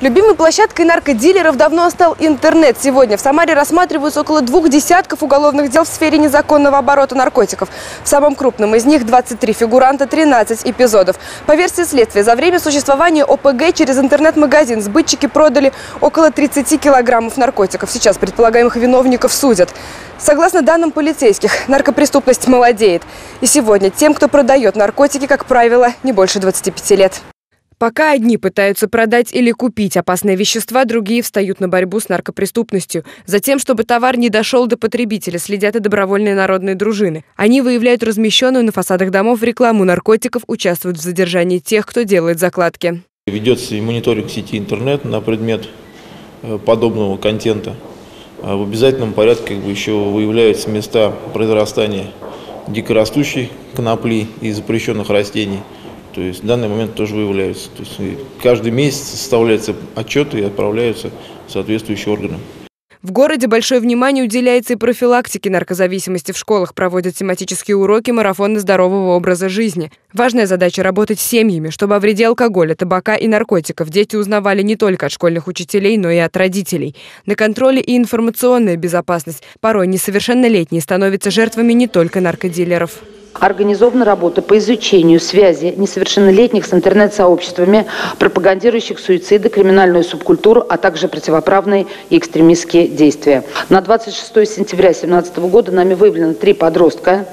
Любимой площадкой наркодилеров давно стал интернет. Сегодня в Самаре рассматриваются около двух десятков уголовных дел в сфере незаконного оборота наркотиков. В самом крупном из них 23 фигуранта, 13 эпизодов. По версии следствия, за время существования ОПГ через интернет-магазин сбытчики продали около 30 килограммов наркотиков. Сейчас предполагаемых виновников судят. Согласно данным полицейских, наркопреступность молодеет. И сегодня тем, кто продает наркотики, как правило, не больше 25 лет. Пока одни пытаются продать или купить опасные вещества, другие встают на борьбу с наркопреступностью. Затем, чтобы товар не дошел до потребителя, следят и добровольные народные дружины. Они выявляют размещенную на фасадах домов рекламу наркотиков, участвуют в задержании тех, кто делает закладки. Ведется и мониторинг сети интернет на предмет э, подобного контента. А в обязательном порядке как бы, еще выявляются места произрастания дикорастущей конопли и запрещенных растений – то есть в данный момент тоже выявляются. То есть каждый месяц составляются отчеты и отправляются в соответствующие органы. В городе большое внимание уделяется и профилактике наркозависимости в школах. Проводят тематические уроки, марафоны здорового образа жизни. Важная задача – работать с семьями, чтобы о вреде алкоголя, табака и наркотиков дети узнавали не только от школьных учителей, но и от родителей. На контроле и информационная безопасность. Порой несовершеннолетние становятся жертвами не только наркодилеров. Организована работа по изучению связи несовершеннолетних с интернет-сообществами, пропагандирующих суициды, криминальную субкультуру, а также противоправные и экстремистские действия. На 26 сентября 2017 года нами выявлено три подростка,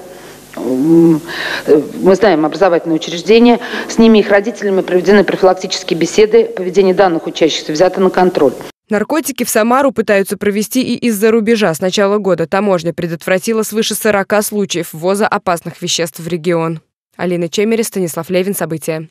мы знаем образовательные учреждения, с ними и их родителями проведены профилактические беседы, поведение данных учащихся взято на контроль. Наркотики в Самару пытаются провести и из-за рубежа. С начала года таможня предотвратила свыше 40 случаев ввоза опасных веществ в регион. Алина Чемери, Станислав Левин. События.